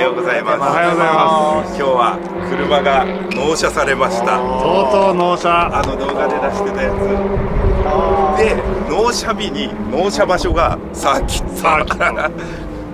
ようございます。おはようございます。今日は車が納車されました。とうとう納車。あの動画で出してたやつ。で納車日に納車場所がサーキット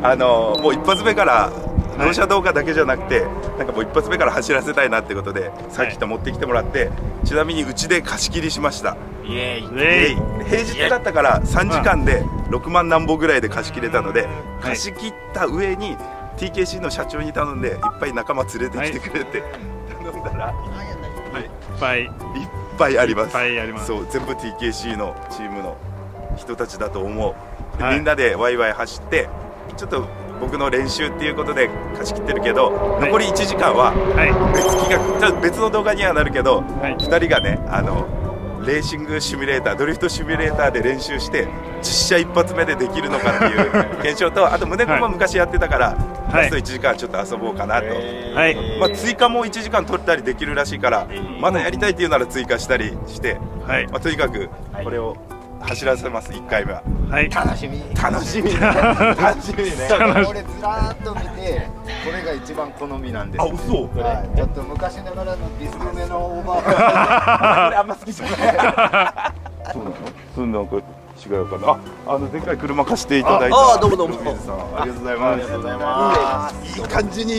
あのもう一発目から納車動画だけじゃなくて、なんかもう一発目から走らせたいなってことでサーキット持ってきてもらって、ちなみにうちで貸し切りしました。イエーイ。平日だったから3時間で6万何本ぐらいで貸し切れたので貸し切った上に TKC の社長に頼んでいっぱい仲間連れてきてくれて頼んだらいっぱい。いっぱいあります。いっぱいあります。そう全部 TKC のチームの人たちだと思う、ではい。みんなでワイワイ走ってちょっと僕の練習っていうことで貸し切ってるけど、い残り1時間ははい。別企画ちょっと別の動画にはなるけど、はい。2人がねあのレーシングシミュレータードリフトシミュレーターで練習して実写一発目でできるのかっていう 検証とあと胸子も昔やってたから、ラスト1時間ちょっと遊ぼうかなと、はい。まあ、追加も1時間取ったりできるらしいからまだやりたいっていうなら追加したりして、はい。まあ、とにかくこれを走らせます1回目は。はい。楽しみ。楽しみ。楽しみね。俺ずらーっと見てこれが一番好みなんですあ嘘。はい。ちょっと昔ながらのディスクめのオーバー。こ れあんま好きじゃない。そうなのそんか違うかな。ああのでっかい車貸していただいたああどうもどうも。水さんありがとうございます。ありがとうございますいい感じに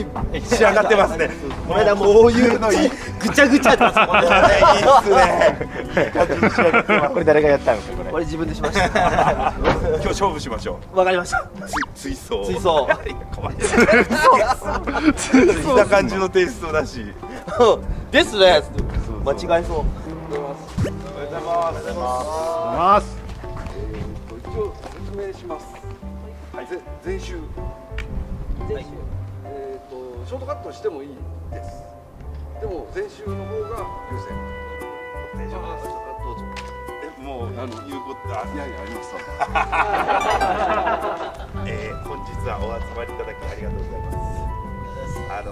仕上がってますね。この間もこういうのぐちゃぐちゃやったんですすねいい感じに仕上がってますこれ誰がやったんですかこれこれ自分でしました。今日勝負しましょわかりました。う。つ追走追走かわいい見た感じのテイストだしですね間そう。違えそう。ます一応説明します。はい、ぜ前週。前週。えっ、とショートカットしてもいいです。でも前週の方が優先。大丈夫ですどうぞ。えもうあの言うことあいやいやあります。えー本日はお集まりいただきありがとうございます。あの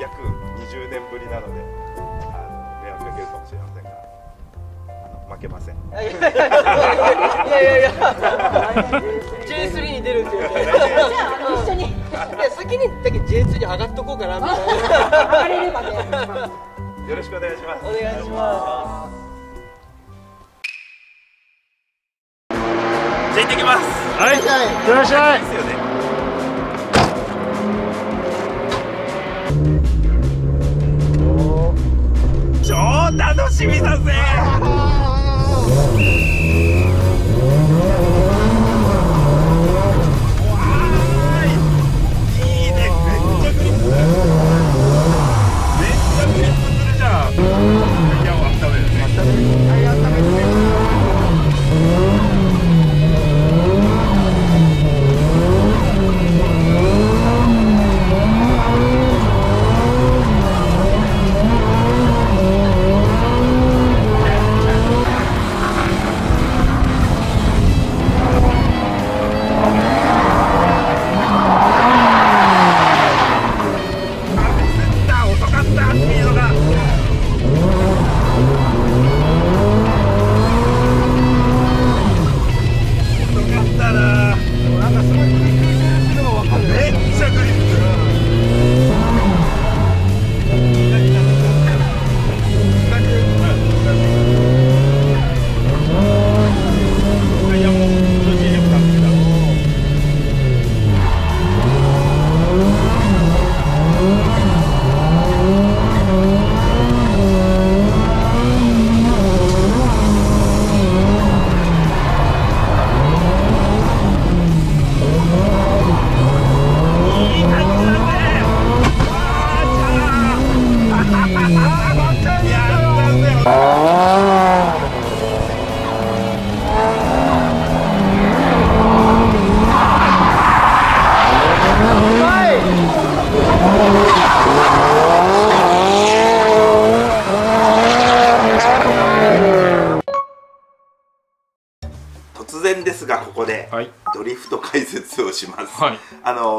約20年ぶりなので、あの迷惑かけるかもしれません負けません。いやいやいや J3 に出るっていうね一緒にいや先にだけ J2 に上がっとこうかなみたいな上がれればねよろしくお願いします。お願いしまじゃあ行ってきます。はいいってらっしゃいですよね。超楽しみだぜ。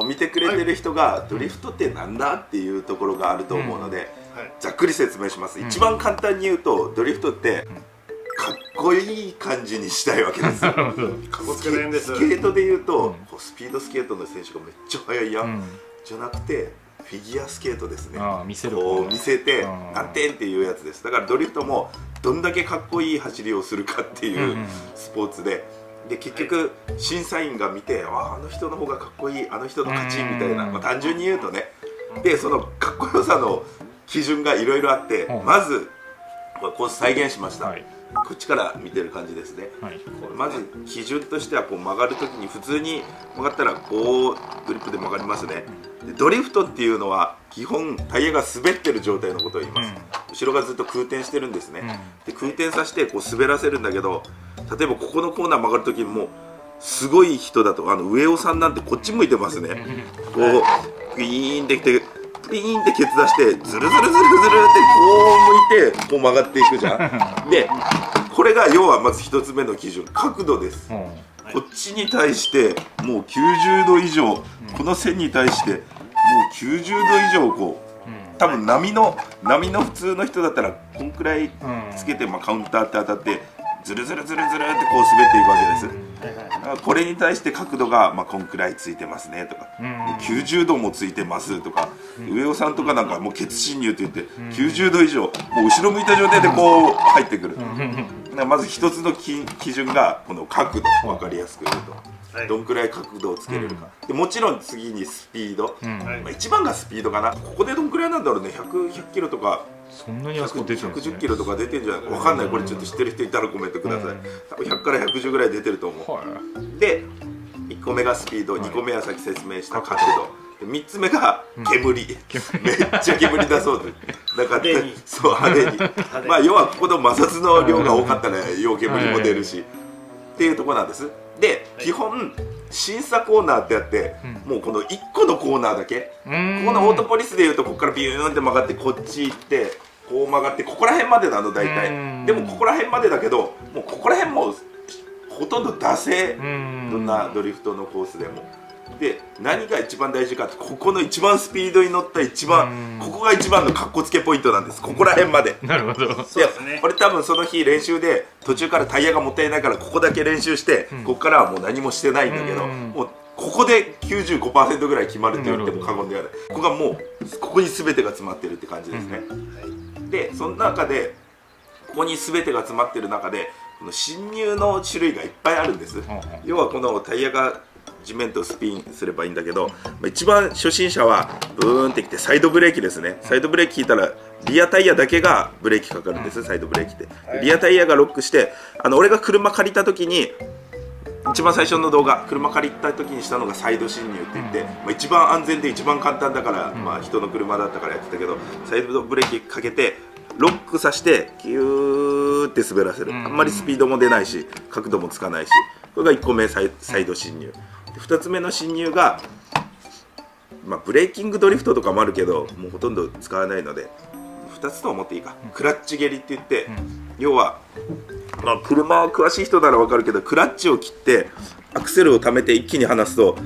見てくれてる人がドリフトってなんだっていうところがあると思うので、はい。ざっくり説明します、ん。一番簡単に言うとドリフトってかっこいい感じにしたいわけですよ。スケートで言うと、こうスピードスケートの選手がめっちゃ速いやん、うん。じゃなくてフィギュアスケートですね。あ見せるこう見せてうん。何点っていうやつです。だからドリフトもどんだけかっこいい走りをするかっていううんうん。スポーツでで結局審査員が見てああの人の方がかっこいいあの人の勝ちみたいな、うん。まあ、単純に言うとね。でそのかっこよさの基準がいろいろあってうん。まずこれコース再現しました、はい。こっちから見てる感じですね。はい。まず基準としてはこう曲がるときに普通に曲がったらこうグリップで曲がりますね。でドリフトっていうのは基本タイヤが滑ってる状態のことを言います、後ろがずっと空転してるんですね、で空転させてこう滑らせるんだけど例えばここのコーナー曲がるときにもうすごい人だとあの上尾さんなんてこっち向いてますね。こうグイーンってきてプリーンってケツ出してズルズルズルズルってこう向いてこう曲がっていくじゃん。でこれが要はまず一つ目の基準。角度です。うん。こっちに対してもう90度以上、この線に対してもう90度以上こう多分波の波の普通の人だったらこんくらいつけて、まあ、カウンターって当たってズルズルズルズルってこう滑っていくわけです、これに対して角度が、まあ、こんくらいついてますねとか、もう90度もついてますとか、上尾さんとかなんかもうケツ侵入って言って、90度以上もう後ろ向いた状態でこう入ってくる、まず一つのき基準がこの角度分かりやすく言うと、どんくらい角度をつけれるか、でもちろん次にスピード、まあ、一番がスピードかな。ここでどんくらいなんだろうね。100 100キロとか。そんなにあそこ出てるんですね。110キロとか出てんじゃないか。分かんない。これちょっと知ってる人いたらコメントください、多分100から110ぐらい出てると思う、はい。で1個目がスピード、2個目はさっき説明した角度。で3つ目が煙、めっちゃ煙出そうで。だから派手に。そう派手に。まあ要はここの摩擦の量が多かったらよう煙も出るし、っていうところなんです。で、基本審査コーナーってあって、もうこの1個のコーナーだけ。こうん。このオートポリスでいうとここからビューンって曲がってこっち行ってこう曲がってここら辺までなの大うん。体でもここら辺までだけどもうここら辺もほとんど惰性うんどん。なドリフトのコースでもで何が一番大事かってここの一番スピードに乗った一番ここが一番のかっこつけポイントなんです。ここら辺まで。なるほど。そうですね。俺多分その日練習で途中からタイヤがもったいないからここだけ練習して、ここからはもう何もしてないんだけど、うん。もうここで95%ぐらい決まるって言っても過言ではない。ここがもうここに全てが詰まってるって感じですね、でその中でここに全てが詰まってる中でこの侵入の種類がいっぱいあるんです、要はこのタイヤが地面とスピンすればいいんだけど、まあ一番初心者はブーンってきてサイドブレーキですね。サイドブレーキ引いたらリアタイヤだけがブレーキかかるんです、サイドブレーキって。リアタイヤがロックしてあの俺が車借りた時に一番最初の動画車借りた時にしたのがサイド侵入って言って、まあ、一番安全で一番簡単だから、まあ、人の車だったからやってたけどサイドブレーキかけてロックさせてキューって滑らせる、あんまりスピードも出ないし角度もつかないしこれが1個目サイド進入。で2つ目の進入が、まあ、ブレーキングドリフトとかもあるけどもうほとんど使わないので2つと思っていいか。クラッチ蹴りって言って、要はまあ、車詳しい人なら分かるけどクラッチを切ってアクセルを溜めて一気に離すと、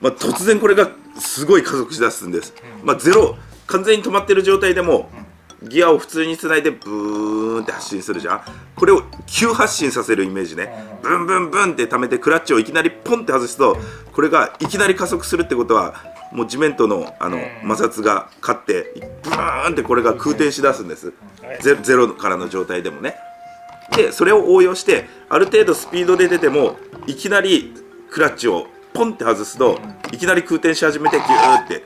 まあ、突然これがすごい加速しだすんです、まあ、ゼロ完全に止まってる状態でもギアを普通につないでブーンって発進するじゃん。これを急発進させるイメージね。ブンブンブンって溜めてクラッチをいきなりポンって外すとこれがいきなり加速するってことはもう地面とのあの摩擦が勝ってブーンってこれが空転しだすんです。ゼゼロからの状態でもね。でそれを応用してある程度スピードで出てもいきなりクラッチをポンって外すといきなり空転し始めてギューって、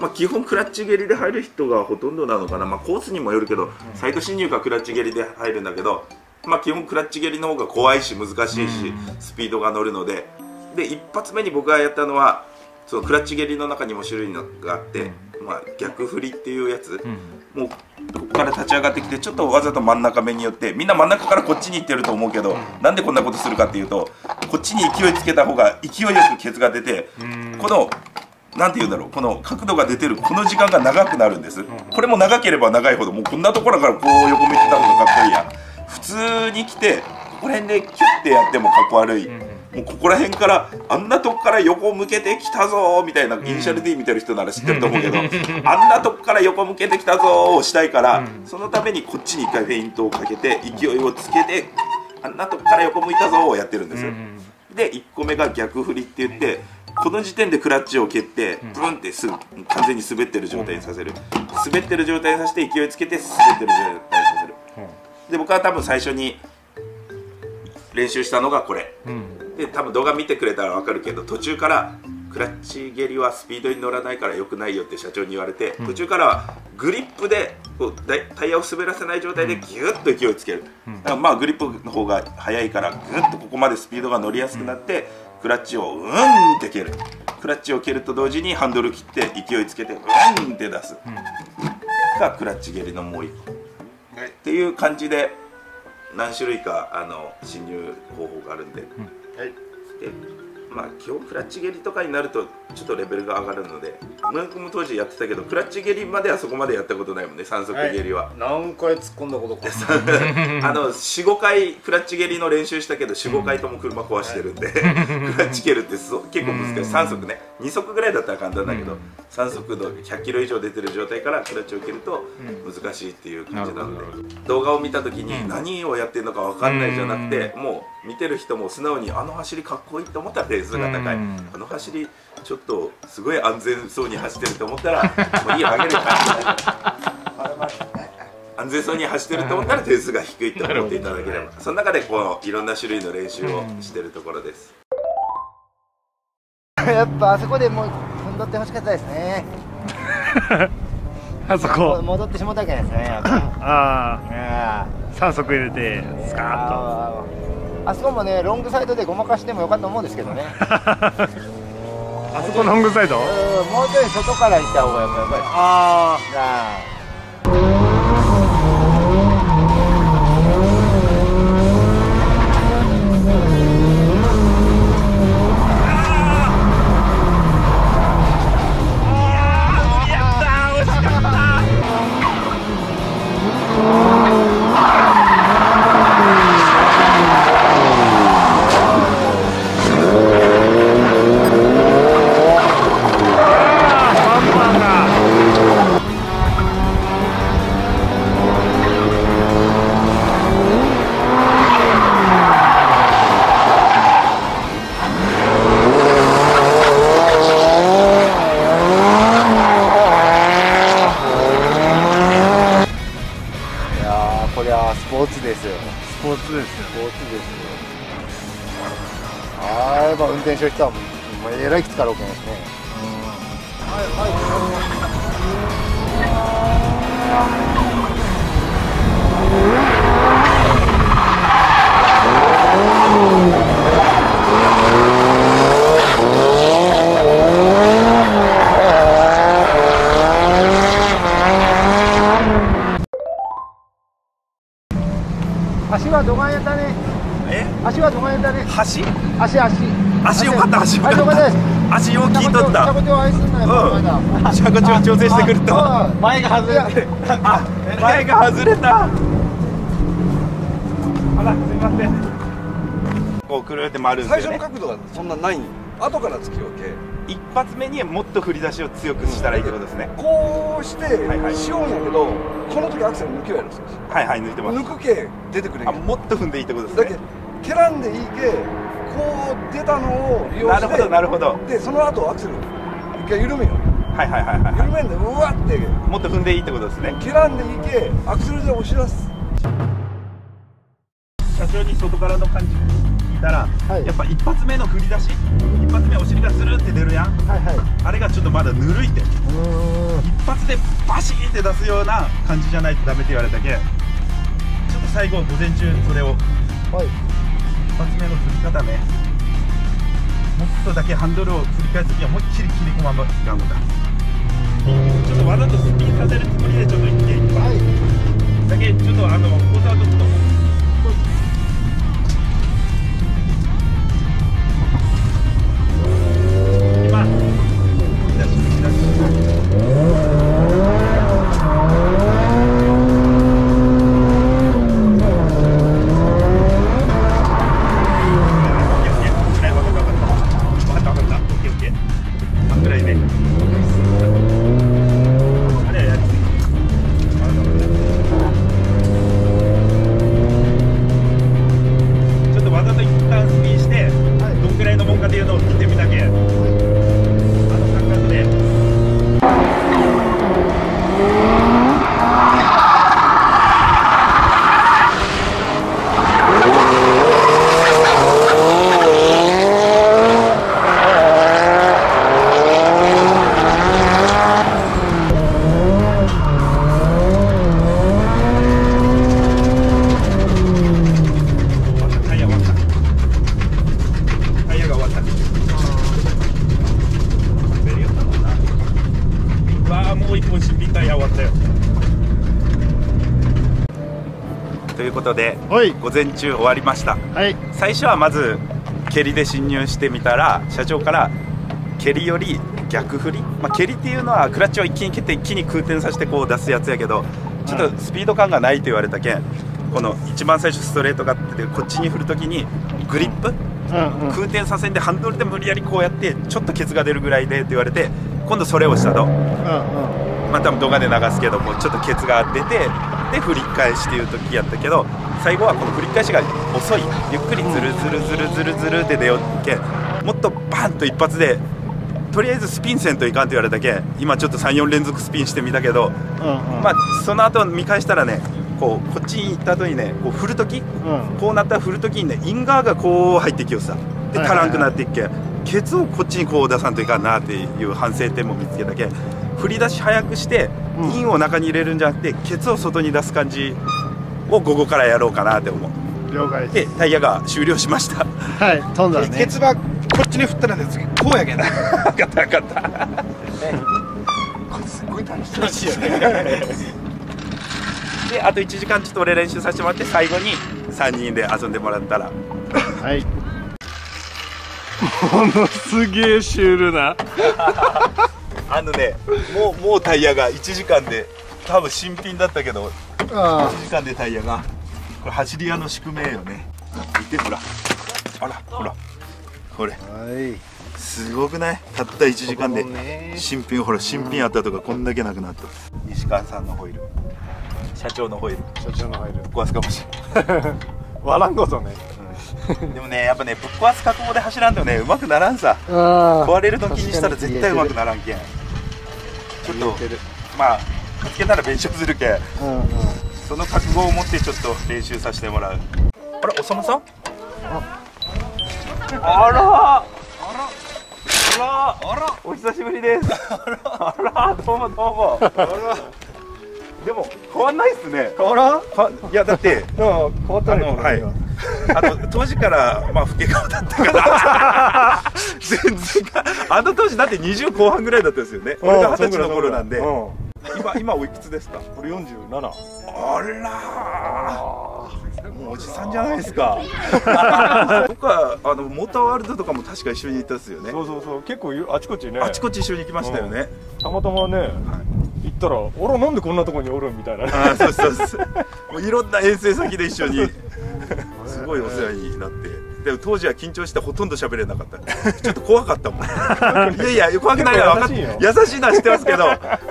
まあ、基本クラッチ蹴りで入る人がほとんどなのかな、まあ、コースにもよるけどサイド侵入かクラッチ蹴りで入るんだけど、まあ、基本クラッチ蹴りの方が怖いし難しいしスピードが乗るので。で一発目に僕がやったのはそのクラッチ蹴りの中にも種類があって、まあ、逆振りっていうやつ、もうここから立ち上がってきてちょっとわざと真ん中目によってみんな真ん中からこっちに行ってると思うけど、なんでこんなことするかっていうとこっちに勢いつけた方が勢いよくケツが出てこのなんて言うんだろう。この角度が出てるこの時間が長くなるんです、これも長ければ長いほどもうこんなところからこう横向いてたのがかっこいいやん。普通に来てここら辺でキュッてやってもかっこ悪い、もうここら辺からあんなとこから横向けてきたぞーみたいな、イニシャル D 見てる人なら知ってると思うけど、あんなとこから横向けてきたぞーをしたいから、そのためにこっちに一回フェイントをかけて勢いをつけてあんなとこから横向いたぞーをやってるんです、で1個目が逆振りって言ってこの時点でクラッチを蹴ってブンってす完全に滑ってる状態にさせる。滑ってる状態にさせて勢いつけて滑ってる状態にさせる。で僕は多分最初に練習したのがこれ。うん。で多分動画見てくれたら分かるけど途中からクラッチ蹴りはスピードに乗らないから良くないよって社長に言われて、途中からはグリップでこうタイヤを滑らせない状態でギュッと勢いをつける、だからまあグリップの方が速いからグッとここまでスピードが乗りやすくなって、クラッチをうんって蹴る。クラッチを蹴ると同時にハンドル切って勢いつけてうんって出す、がクラッチ蹴りのもう一個、っていう感じで何種類かあの侵入方法があるんで、はい。でまあ基本クラッチ蹴りとかになるとちょっとレベルが上がるので村君も当時やってたけどクラッチ蹴りまではそこまでやったことないもんね三足蹴りは、何回突っ込んだことか。あの45回クラッチ蹴りの練習したけど45回とも車壊してるんで、クラッチ蹴るって結構難しい。3足ね。2足ぐらいだったら簡単だけど、3足の100キロ以上出てる状態からクラッチを蹴ると難しいっていう感じなので、動画を見た時に何をやってるのか分かんないじゃなくて、もう見てる人も素直にあの走りかっこいいと思ったらレースが高い、うん。あの走りちょっとすごい安全そうに走ってると思ったら もういいよあげるから安全そうに走ってると思ったら点数が低いと思っていただければその中でこういろんな種類の練習をしてるところです、やっぱあそこでもう踏んどってほしかったですね。あそこ。戻ってしもたわけですねやっぱ。あああ3足入れてスカーああそこもねロングサイドでごまかしてもよかったと思うんですけどね。あそこロングサイド？うんもうちょい外から行った方がやっぱりああですよ。スポーツですよ。スポーツですよ。ああやっぱ運転手の人はもうえらいきつかろうけん。ですね足はどがんやったね。え？足はどがんやったね。橋足足。足よかった足よかった。足よかった。です。足よう聞いとった。着地を愛すんなようん。車高調調整してくれた。うん。前が外れて。るあ前が外れた。あらすいません。こうくるって回るんでね。最初の角度がそんなない。後から突き分け一発目にもっと振り出しを強くしたらいいってことですね。こうしてはいはい。しようんやけどこの時アクセル抜きをやるんですよはいはい抜いてます。抜くけ出てくれんあけもっと踏んでいいってことですだけね蹴らんでいいけこう出たのを利用してなるほどなるほど。でその後アクセル一回緩めよ。はいはいはいはい緩めんでうわって。もっと踏んでいいってことですね。蹴らんでいいけアクセルで押し出す。社長に外からの感じ聞いたら、はい。やっぱ一発目の振り出し一発目お尻がスルって出るやん。はいはい。あれがちょっとまだぬるいって。一発でバシーって出すような感じじゃないとダメって言われたけんちょっと最後午前中それをはい。一発目の振り方ね。もっとだけハンドルを振り返す時は思いっきり切り込まんばいかんのだちょっとわざとスピンさせるつもりでちょっと一気にはい。だけちょっとあの交差をと振ことではい。午前中終わりました。はい。最初はまず蹴りで侵入してみたら社長から蹴りより逆振り、まあ、蹴りっていうのはクラッチを一気に蹴って一気に空転させてこう出すやつやけどちょっとスピード感がないと言われたけんこの一番最初ストレートがあってこっちに振るときにグリップ？うん。うん。空転させんでハンドルで無理やりこうやってちょっとケツが出るぐらいでって言われて今度それをしたと。うんうんまあ多分動画で流すけどもちょっとケツが出てで振り返しっていう時やったけど最後はこの振り返しが遅い。ゆっくりズルズルズルズルズルで出ようけもっとバンと一発でとりあえずスピンせんといかんって言われたけ今ちょっと34連続スピンしてみたけど、うんうんまあその後見返したらねこうこっちに行った後にねこう振る時うんこうなったら振る時にねインガーがこう入ってきよさで足らんくなっていっけんケツをこっちにこう出さんといかんなっていう反省点も見つけたけ振り出し早くして、うん。インを中に入れるんじゃなくてケツを外に出す感じを午後からやろうかなって思う。了解ででタイヤが終了しました。すはい飛んだね。ケツがこっちに振ったらね次こうやけんな分かった分かった。これすっごい楽しい楽しいよね。であと1時間ちょっと俺練習させてもらって最後に3人で遊んでもらったら。はい。ものすげえシュールなあのねもうもうタイヤが1時間で多分新品だったけどあ1時間でタイヤが。これ走り屋の宿命よね。見てほら。あらほら。これ。はい。すごくない？たった1時間で。新品ほら新品あったとかこんだけなくなった。西川さんのホイール。社長のホイール。社長の入る壊すかもしれない割らんことね。でもねやっぱねぶっ壊す覚悟で走らんとねうまくならんさ。あ。壊れる時にしたら絶対うまくならんけんちょっとまあ見つけたら弁償するけんうんうん。その覚悟を持ってちょっと練習させてもらう。あれおさむさん？あら。あら。あら。お久しぶりです。あら。どうもどうも。あら。でも変わんないっすね。変わらん？かいやだって 変わったねはいあの当時からまあ老け顔だったから。全然かあの当時だって20後半ぐらいだったですよね。俺が二十歳の頃なんで。今今おいくつですか？これ47あらー。もうおじさんじゃないですか。僕はあのモーターワールドとかも確か一緒に行ったですよね。そうそうそう。結構あちこちね。あちこち一緒に行きましたよね、たまたまね行ったら「俺なんでこんなとこにおるん?」みたいなね。あーそうそうそう。もういろんな遠征先で一緒に。すごいお世話になって。でも当時は緊張してほとんど喋れなかった。ちょっと怖かったもん。いやいや怖くないかっ結構優しいのは知ってますけど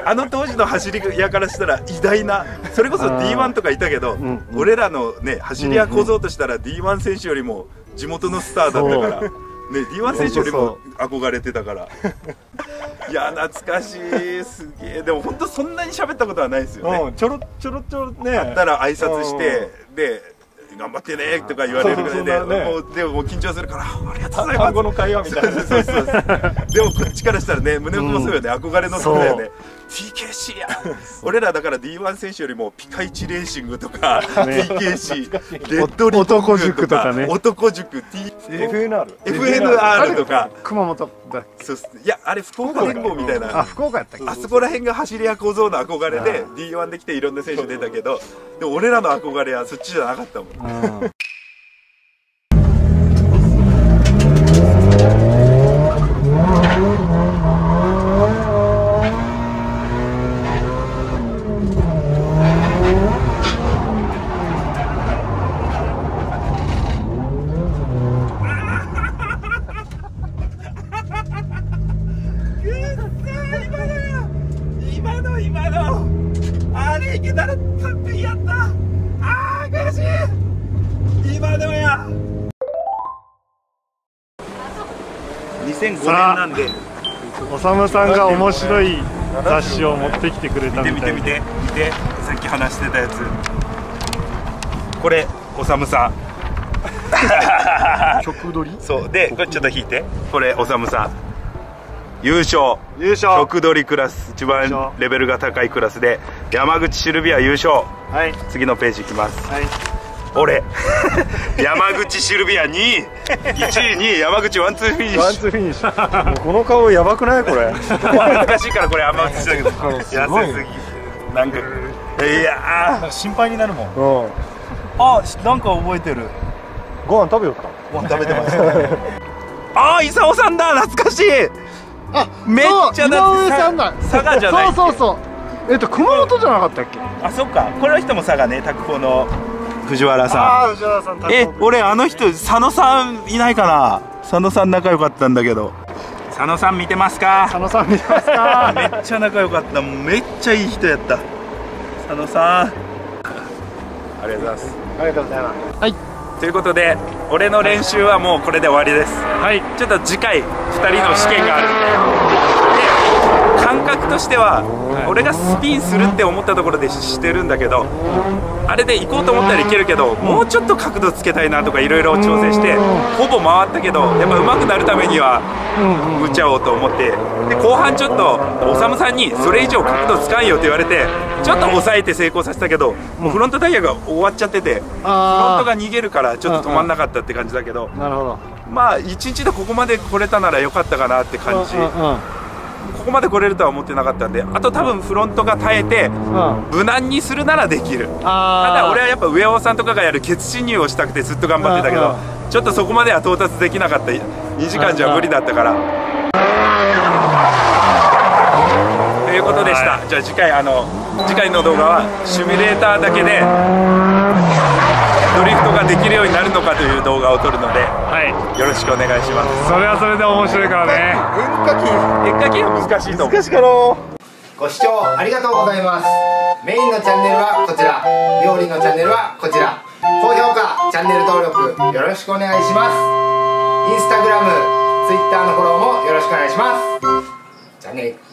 あの当時の走り屋からしたら偉大なそれこそあー。D1 とかいたけど、ん俺らのね走り屋小僧としたら D1 選手よりも地元のスターだったから。ね、D1 選手よりも憧れてたから。いや懐かしいすげえ。でも本当そんなに喋ったことはないですよね、うんちょろちょろちょろね。あったら挨拶してで頑張ってねとか言われるぐらいでね。もうでももう緊張するからあありがとうございます。単語の会話みたいな。そうそうそうでもこっちからしたらね胸子もそうよね、憧れのそうだよね。TKC や。俺らだから D1 選手よりもピカイチレーシングとか、TKC レッドリボン男塾とかね。男塾 T FNR FNR とか。熊本だそうっすいやあれ福岡連合みたいな。あ福岡やったっけ？あそこら辺が走り屋小僧の憧れで D1 で来ていろんな選手出たけどでも俺らの憧れはそっちじゃなかったもんうん今の今のあれいけたら完璧やった。あー悔しい。今のや。2005年なんで。おさむさんが面白い雑誌を持ってきてくれたみたい見て見て見て。さっき話してたやつ。これおさむさ。ん曲取り？そう。でこれちょっと引いて。これおさむさ。ん優勝。優勝。曲取りクラス。一番レベルが高いクラスで山口シルビア優勝。はい。次のページいきます。はい。俺。山口シルビア2位。1位2位山口ワンツーフィニッワンシツーフィニッシュ。この顔やばくない？これ。ュ恥ずかしいからこれあんま映したけど。痩せすぎ。なんか。いやー。心配になるもん。うん。あなんか覚えてる。ご飯食べよったご飯食べてましたねああ功さんだ。懐かしいあめっちゃだ井上さんだ佐賀じゃないそうそうそう。えっと熊本じゃなかったっけ？あそっか。この人も佐賀ね。拓保の藤原さああ藤原さんんえ俺あの人佐野さんいないかな？佐野さん仲良かったんだけど。佐野さん見てますか？佐野さん見てますか？めっちゃ仲良かった。めっちゃいい人やった。佐野さん。ありがとうございますありがとうございます。はいということで俺の練習はもうこれで終わりです。はい。ちょっと次回2人の試験があるんでで感覚としては、俺がスピンするって思ったところでしてるんだけどあれで行こうと思ったらいけるけど、もうちょっと角度つけたいなとかいろいろ調整して、ほぼ回ったけどやっぱ上手くなるためには打っちゃおうと思ってで後半ちょっと修さんにそれ以上角度つかんよって言われてちょっと抑えて成功させたけどもうフロントタイヤが終わっちゃっててフロンあトが逃げるからちょっと止まんなかったって感じだけど。あなるほど。まあ1日でここまで来れたなら良かったかなって感じ、ここまで来れるとは思ってなかったんであと多分フロントが耐えて無難にするならできる。あただ俺ははやっぱ上尾さんとかがやるケツ侵入をしたくてずっと頑張ってたけうんどちょっとそこまでは到達できなかった。2時間じゃ無理だったから。ということでした、じゃあ次回あの次回の動画はシミュレーターだけでドリフトができるようになるのかという動画を撮るのではい。よろしくお願いします。それはそれで面白いからね。演歌系は難しいと思う。難しいかろご視聴ありがとうございます。メインのチャンネルはこちら。料理のチャンネルはこちら。高評価チャンネル登録よろしくお願いします。インスタグラムツイッターのフォローもよろしくお願いします。じゃあね